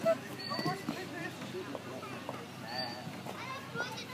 I don't want to do this. I don't want to do this.